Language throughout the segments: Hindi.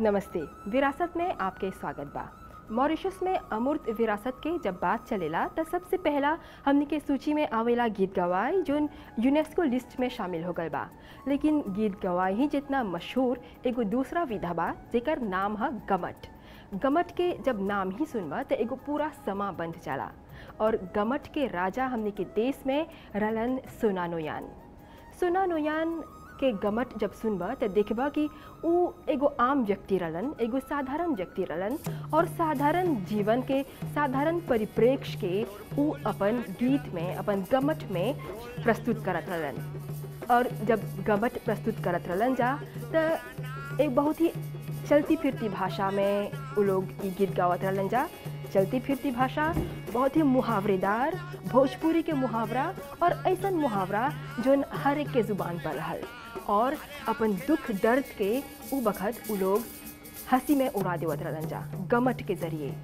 नमस्ते, विरासत में आपके स्वागत बा। मॉरिशस में अमूर्त विरासत के जब बात चलेला, त सबसे पहला हमनी के सूची में आवेला गीत गवाई जो यूनेस्को लिस्ट में शामिल हो गल बा। लेकिन गीत गवाई ही जितना मशहूर, एगो दूसरा विधा बा, जेकर नाम है गमट। गमट के जब नाम ही सुनबा, त एगो पूरा समा बंध जाला। और गमट के राजा हमनी के देश में रलन सोनानोयान। सोनानोयान के गमट जब सुनबा, त देखबा कि ऊ एगो आम व्यक्ति रहलन, एगो साधारण व्यक्ति रहलन, और साधारण जीवन के, साधारण परिप्रेक्ष्य के ऊ अपन गीत में, अपन गमट में प्रस्तुत करत रहलन। और जब गमट प्रस्तुत करत रहलन जा, त एक बहुत ही चलती फिरती भाषा में उ लोग गीत गावत रहलन जा। चलती फिरती भाषा, बहुत ही मुहावरेदार, भोजपुरी के मुहावरा, और ऐसा मुहावरा जो हर एक के ज़ुबान पर रहल। और अपन दुख दर्द के उ बखत उ लोग हँसी में उड़ा देवत रहन जा, गमट के ज़रिए।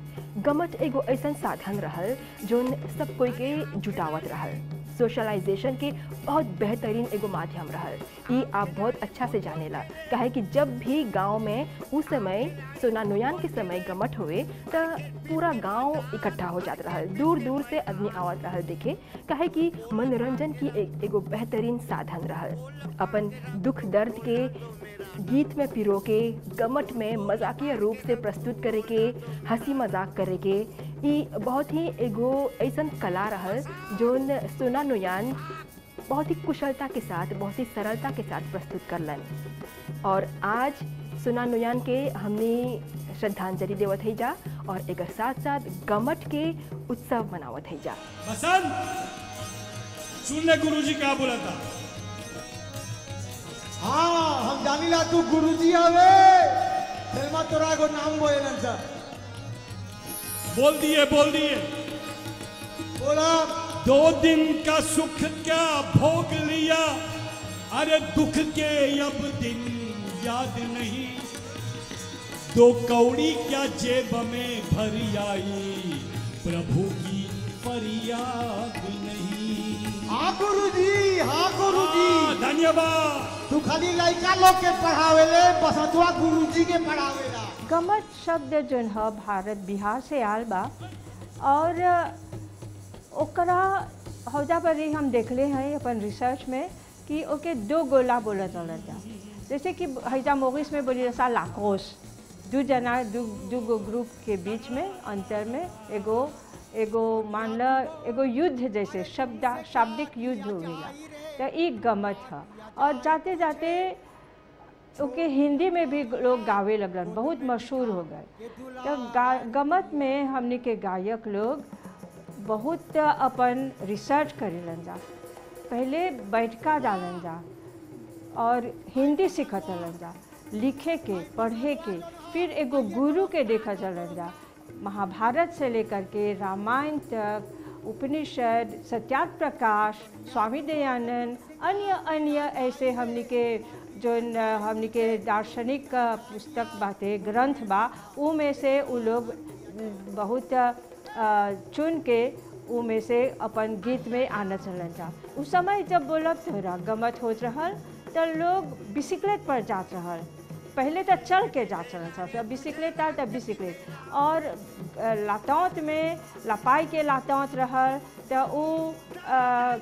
गमट एगो ऐसा साधन रहल जो सब कोई के जुटावत रहल। सोशलाइजेशन के बहुत बेहतरीन एगो माध्यम रहल। ई आप बहुत अच्छा से जानेला। काहे कि जब भी गाँव में उस समय, सोनानुयान के समय गमट हुए, त पूरा गाँव इकट्ठा हो जात रहल। दूर दूर से आदमी आवत रहा देखे। काहे कि मनोरंजन की एक एगो बेहतरीन साधन रहल। अपन दुख दर्द के गीत में पिरो के गमट में मजाकिया रूप से प्रस्तुत करे के हँसी मज़ाक करे के ई बहुत ही एगो ऐसा कला रहा जोन सोना नुयान बहुत ही कुशलता के साथ बहुत ही सरलता के साथ प्रस्तुत करलन। और आज सोना नुयान के हमने श्रद्धांजलि देवत है जा और एक साथ साथ गमट के उत्सव मनावत है जा। बसंत सुन ले गुरुजी का बोला था हाँ हम जानीला तू गुरुजी हवे फिल्मा तोरा एगो नाम बोलन सर। बोल दिए बोल दिए। बोला। दो दिन का सुख क्या भोग लिया? अरे दुख के अब दिन याद नहीं। दो कौड़ी क्या जेब में भरी आई? प्रभु की फरियाद नहीं। हाँ गुरुजी हाँ गुरु जी धन्यवाद। तू खाली लड़का लोग के पढ़ावेले गुरु जी के पढ़ावेला गमत शब्द जोन ह भारत बिहार से आल बा और ओकरा हौजा पर ही हम देखले हैं अपन रिसर्च में कि ओके दो गोला रहल जा जैसे कि हैजा मोगिस में बोली रसा लाकोस दू जना, दू दू ग्रुप के बीच में, अंतर में एगो एगो मान ल एगो युद्ध जैसे शब्द, शाब्दिक युद्ध हो गया। तो ई गमत है और जाते जाते ओके हिंदी में भी लोग गावे लगलन, बहुत मशहूर हो गए। तो गमत में हमने के गायक लोग बहुत अपन रिसर्च करेलन जा। पहले बैठका डालन जा और हिंदी सीखत रहलन जा, लिखे के, पढ़े के, फिर एगो गुरु के देखा चलन जा। महाभारत से लेकर के रामायण तक, उपनिषद सत्यार्थ प्रकाश, स्वामी दयानंद अन्य अन्य ऐसे हमने के जो हमने के दार्शनिक पुस्तक बाते, ग्रंथ बा में से उ लोग बहुत चुन के ऊ में से अपन गीत में आना चलन जा। उस समय जब बोलब तोरा गमत होत रहल तो लोग बिसिकलेट पर जात रहल। पहले तो चल के जा चलन था अब बिसिकलेट आल तो बिसिकलेट। और लातौत में, लपाई के लातौत रहल तो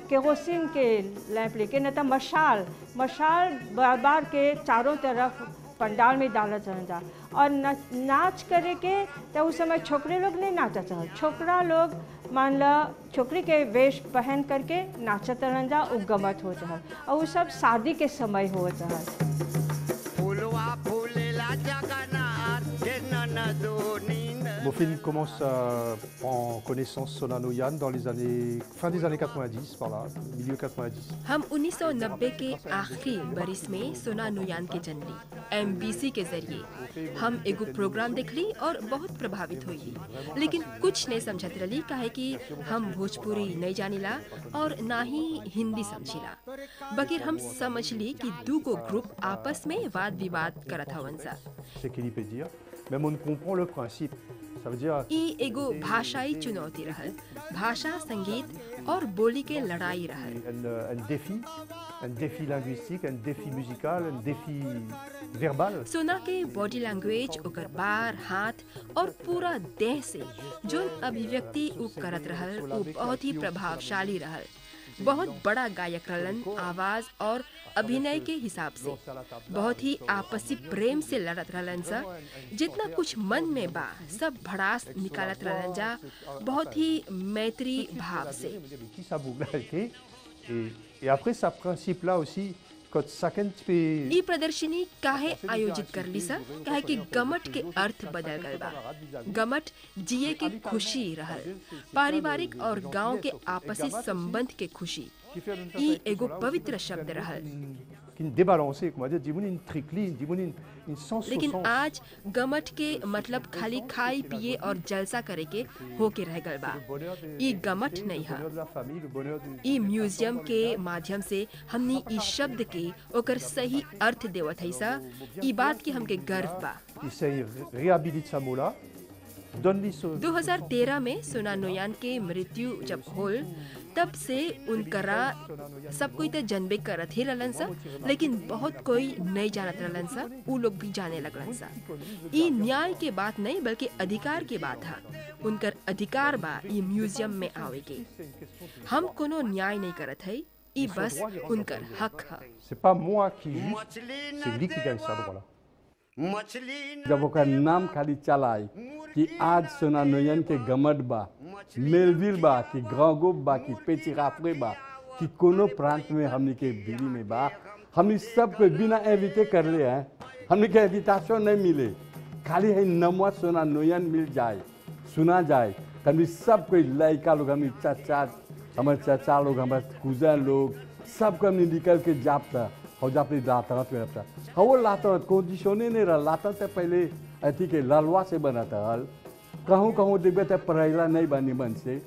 केरोसिन के लैंप लेके न तो मशाल मशाल बार बार के चारों तरफ़ पंडाल में डाला जा और नाच करे के तो उस समय छोकरे लोग नहीं नाचा चल छोकरा लोग, मान ला, छोकरी के वेश पहन करके नाचत रहन जा उ गमत हो। रहल और वो सब शादी के समय हो। रहल film commence à prendre connaissance Sonanoyan dans les années fin des années 90 par là, milieu 90. हम 1990 के आखिरी बरिस में सोना नुयान के जनली एमबीसी के ज़रिए हम एगो प्रोग्राम देखली और बहुत प्रभावित हुई लेकिन कुछ नहीं समझत रही काहे कि हम भोजपुरी नहीं जानिला और ना ही हिंदी समझिला बगैर हम समझ ली कि दू गो ग्रुप आपस में वाद विवाद करत हवन सा. Même on comprend le principe. ई एगो भाषाई चुनौती रहल। भाषा संगीत और बोली के लड़ाई रहल। Verbal. सोना के बॉडी लैंग्वेज ओकर बार हाथ और पूरा देह से जो अभिव्यक्ति उ करत रहल उ बहुत ही प्रभावशाली रहल। बहुत बड़ा गायक ललन आवाज़ और अभिनय के हिसाब से। बहुत ही आपसी प्रेम से लड़त रलन सा। जितना कुछ मन में बा सब भड़ास निकालत रलन जा बहुत ही मैत्री भाव से। Et, après, principe-là aussi. ई प्रदर्शनी काहे आयोजित कर ली सा काहे कि गमट के अर्थ बदल गए बा। गमट जिए के खुशी रहल पारिवारिक और गाँव के आपसी संबंध के खुशी। ई एगो पवित्र शब्द रहल लेकिन आज गमट के मतलब खाली खाई पिए और जलसा करे के होके रह गल गमट नहीं है। म्यूज़ियम के माध्यम से हमने इस शब्द के ओकर सही अर्थ देवत है सा बात के हमके गर्व बा। 2013 में सोना नोयान के मृत्यु जब होल तब से उनकरा सब कोई तो जनबे करत ही रहलन सा लेकिन बहुत कोई नहीं जानत रहलन सा उ लोग भी जाने लगलन सा ई न्याय के बात नहीं बल्कि अधिकार के बात है। उनकर अधिकार बा ई म्यूज़ियम में आवे के हम कोनो न्याय नहीं करत है ई बस उनकर हक है। जब ओकर नाम खाली चलाई कि आज सोना नोयन के गमट बा मेलविल बा कि गाँव बा कि पेचिराफरे बा कि कोनो प्रांत में हमनी के बिली में बा। हमनी सब कोई बिना एविते कर ले हैं। हमनी के एविटेशन नहीं मिले। खाली है नमवा सोना नोयन मिल जाए सुना जाए। तो हमनी सब कोई लड़का लोग हमनी चाचा हमारे चाचा लोग हमारे कुजन लोग सबको हमने निकल के जापता जापते लातरत में रहता हाँ वो लातरत कंडीशने नहीं रहा। लातरत तो पहले अथी के लालवा से बना था हल। कहूँ कहूँ देखबे तो पढ़ैला नहीं बा निमन से।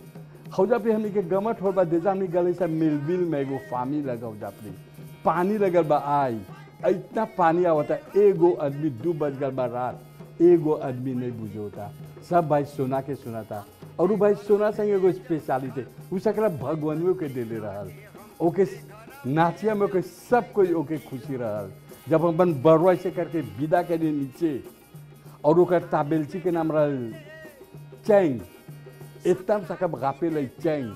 हौजा पे हमनी के गमट हो बा, देजा हमनी गले से मिलबिल में एगो फामी लगा हौजा पे पानी लगल बा आई इतना पानी आवता, एगो आदमी दू बज गल बा रात। एगो आदमी नहीं बुझोता सब भाई सोना के सुनाता। और भाई सोना स्पेशलिटी के रहल। ओके नाचिया में ओके सब कोई ओके खुशी रहल जब अपन बरवा से करके विदा के नीचे, और ओकर ताबेलची के नाम रहल चैंग एकदम सकब गापे लई चैंग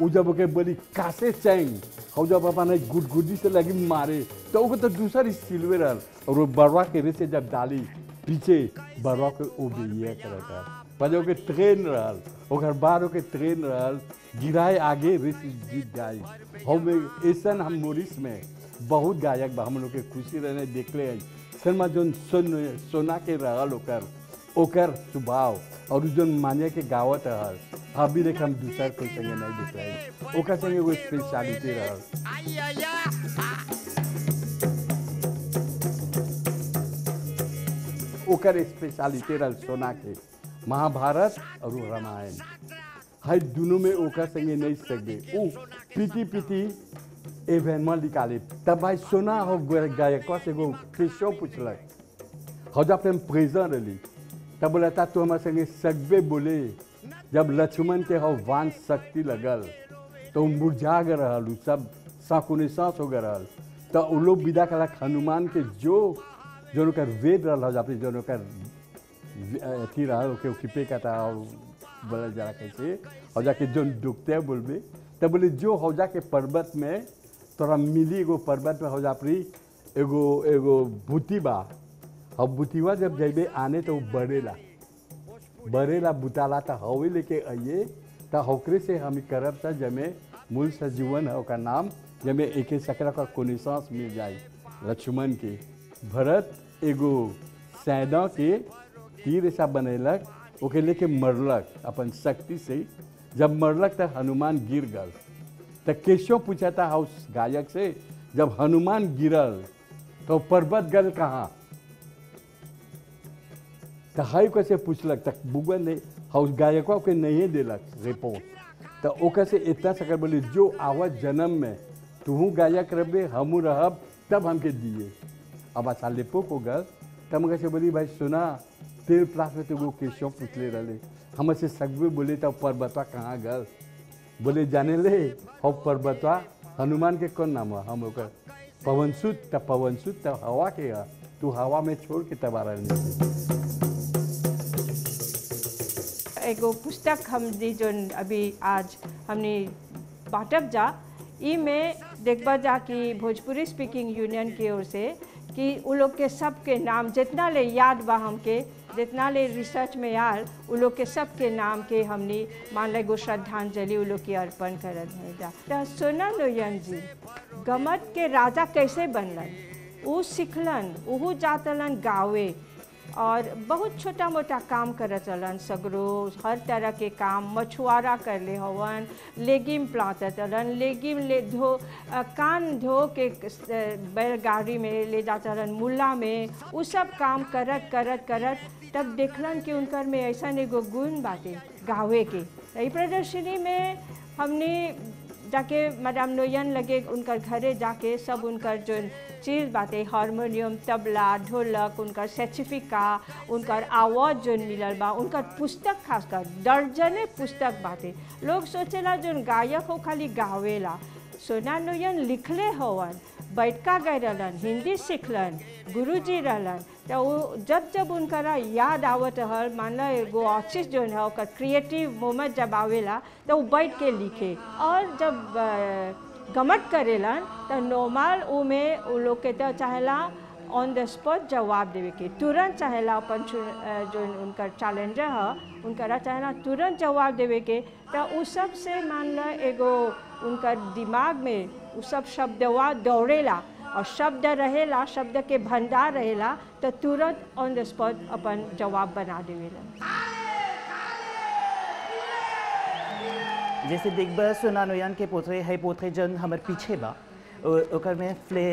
उ जब ओके बोली, कासे चैंग और जब अपन गुडगुडी से लगी मारे तो ओके तो दूसर सिलवे रहल। और वो बरवा के रे जब डाली, पीछे बरवा के ओ बेइया करत रहल। पहले ओके ट्रेन रहल, ओकर ट्रेन रहल। गिराए आगे रेस जीत जाए। हम ऐसा हम मोरिस में बहुत गायक बा, हम लोग के खुशी रहने देखले हैं। शर्मा जोन सोन सोना के रहल ओकर ओकर स्वभाव और जोन माने के गावत रहल, अभी देख हम दूसर कोई संगे नहीं देख रहे ओकर संगे एगो स्पेशलिटी रहल। ओकर स्पेशलिटी रहल सोना के। महाभारत और रामायण। है दोनों में ओकर संगे नहीं सकबे उ पीटी पीटी एवेनमा निकाले। तब भाई सोना हो गायकवा से एगो क्वेश्चन पूछलक? हो जब हम प्रेजेंट रही तब बोला था तू हमारे संगे सकबे बोले। जब लक्ष्मण के हो वान शक्ति लगल तो मुरझा गए रहल, सब साकुने सांस हो गए रहल। तो उ लोग विदा कलक हनुमान के जो जो वेद हो जाते जो अथी रहल, ओके ओके का था बोलल जरा कैसे? और जाके जो डुबते बोलबे तब बोले, जो हौजा के पर्वत में तोरा मिली एगो पर्वत में हौजा परी, एगो एगो भूती बा। और बुतिवा जब जैबे आने तो वो बढ़ेला बढ़ेला बुताला तो हवे लेके आइए तो होकरे से हम करब था जमे मूल सजीवन है ओकर नाम, जमे एक सकरा का कोनिसांस मिल जाए लक्ष्मण के भरत एगो सैदा के तीर ऐसा बनेलक ओके, लेके मरलक, अपन शक्ति से जब मरलक तो हनुमान गिर गल तो केशव पूछा था हाउस गायक से, जब हनुमान गिरल तो पर्वत गल कहाँ? तो हाई कैसे पूछलक तक बुआ ने, हाउस गायकवा के नहीं दिलक रिपोर्ट। तो ओकर से इतना सकर बोले, जो आवाज़ जन्म में तू गायक रहे हमू रहब, तब हमके दिए। अब अच्छा लेपो को गल तब मगर से बोली, भाई सुना तेरे प्लास में तो वो केशव पूछले रहे हम से सगवे बोले, तब पर्वतवा कहाँ गल? बोले, जाने ले हो पर्वतवा, हनुमान के कौन नाम है? हम ओकर पवनसुत त पवनसुत त हवा के है। तू हवा में छोड़ के तबारा नहीं एगो पुस्तक हम दी जो अभी आज हमने बांटब जा, ई में देखबा जा कि भोजपुरी स्पीकिंग यूनियन की ओर से कि उ लोग के सब के नाम, जितना ले याद बा हमके जितना ले रिसर्च में आल उ लोग के सबके नाम के हमने मान लो श्रद्धांजलि उ लोग के अर्पण कर है, जा। तो सोना नोयन जी, गमत के राजा कैसे बनलन? उ सीखलन उ जातलन गावे और बहुत छोटा मोटा काम करत रहलन। सगरो, हर तरह के काम, मछुआरा कर ले हवन, लेगिम प्लांटत रहलन। लेगिम ले धो कान धो के बैलगाड़ी में ले जात रहलन, मुल्ला में। उ सब काम करत करत करत, तब देखलन कि उनकर में ऐसा एगो गुण बाटे गावे के। प्रदर्शनी में हमने जाके मैडम नोयन लगे उनकर घरे जाके सब उनकर जो चीज़ बाटे हारमोनियम तबला, ढोलक, उनकर सर्टिफिका उनकर आवाज़ जो मिलल बा, उनकर पुस्तक खासकर, दर्जने पुस्तक बाटे लोग सोचेला जो गायक हो खाली गावेला। नोयन लिखले हवन बैठका गए रहलन हिंदी सीखलन गुरुजी रहन तो वो जब जब उनकरा याद आवत रहल मान लो एगो आर्टिस्ट जो है क्रिएटिव मोमेंट जब आवेला तो वो बैठ के लिखे और जब गमट करेलन तो नॉर्मल उ में लोग के तो चाहेला ऑन द स्पॉट जवाब देवे के तुरंत चाहेला अपन जो उनकर चैलेंजर है उनकरा चाहेला तुरंत जवाब देवे के तो उ सबसे मान लो एगो उनकर दिमाग में उ सब शब्दवा दौड़ेला और शब्द रहेला, शब्द के भंडार रहेला तो तुरंत ऑन द स्पॉट अपन जवाब बना देवेला। जैसे देखबा सोना नोयन के पोतरे है पोतरे जन हमर पीछे बा। ओकर में फ्ले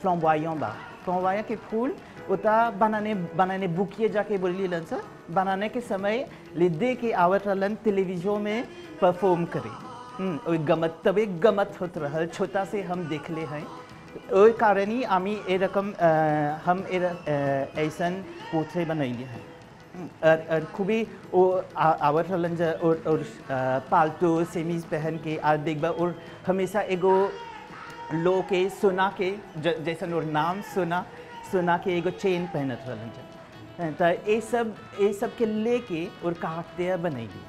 फ्लम्बॉयन बा। फ्लम्बॉयन के फूल उता बनाने बनाने बुकिए जाके बोली लन सर बनाने के समय लिद्दे के आवत टेलीविज़न में परफॉर्म करे। हम्म, गमत तबे गमत छोटा से हम देखले हैं। ओई कारण ही रकम अ, हम ए र- अ, ऐसन पोतरे बनैले हैं। और, और खूबी वो आवत रहलन और, और पालतू सेमीज पहन के आ देखबा और हमेशा एगो लो के सोना के ज- जैसन और नाम सोना सोना के एगो चेन पहनत रहलन तो ये सब ये सब के लेके और काकते बनैली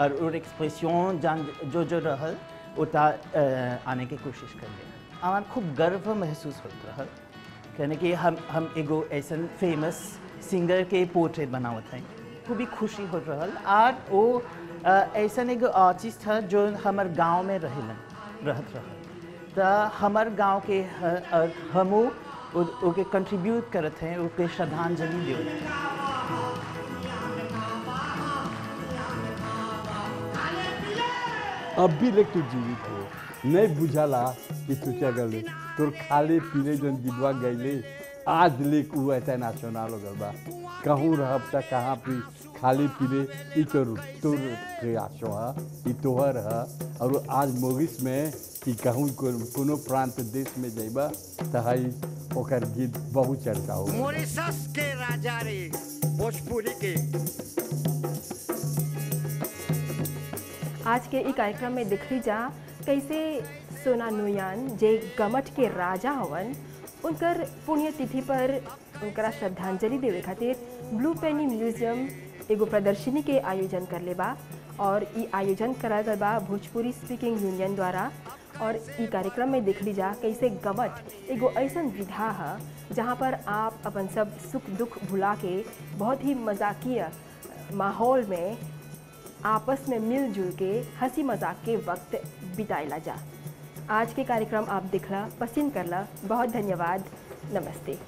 और और एक्सप्रेशन जान जो जो रहल, उता आने की कोशिश कर हमार खूब गर्व महसूस होत रहल। कहने कि हम हम एगो ऐसन फ़ेमस सिंगर के पोर्ट्रेट बनावत हैं। खूब ही खुशी हो रहल। और वो ऐसन एगो आर्टिस्ट है जो हमार गाँव में रहेलन, रहत तो हमार गाँव के और कंट्रीब्यूट करत हैं ओके श्रद्धांजलि देवत हैं। अब भी लेक जीवित हो नहीं बुझाला कि तू क्या गले तोर खाले पीले जन गिदवा गईले आज लेक उ ऐसा नाशनाल हो गल बा। कहूँ रहब त कहाँ भी खाली पीले ई तोर प्रयासो है, ई तोहर है। और आज मोगिस में कि कहूँ कोनो प्रांत देश में जइबा त हई ओकर गीत बहुत चर्चा हो मॉरिशस के राजा रे, भोजपुरी के। आज के ई कार्यक्रम में दिखली जा कैसे सोना नुयान, जे गमट के राजा हवन, उनकर पुण्यतिथि पर उनकरा श्रद्धांजलि देवे खातिर ब्लू पेनी म्यूज़ियम एगो प्रदर्शनी के आयोजन करले बा, और ई आयोजन कराल गल बा भोजपुरी स्पीकिंग यूनियन द्वारा। और ई कार्यक्रम में देखली जा कैसे गमट एगो ऐसा विधा है, जहाँ पर आप अपन सब सुख दुख भुला के बहुत ही मजाकिया माहौल में आपस में मिलजुल के हँसी मज़ाक के वक्त बिताइला जा। आज के कार्यक्रम आप दिखला, पसंद करला, बहुत धन्यवाद, नमस्ते।